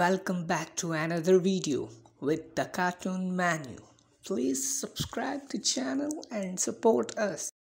Welcome back to another video with the Cartoon Manu. Please subscribe to channel and support us.